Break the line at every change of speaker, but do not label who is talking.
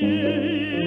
Yeah.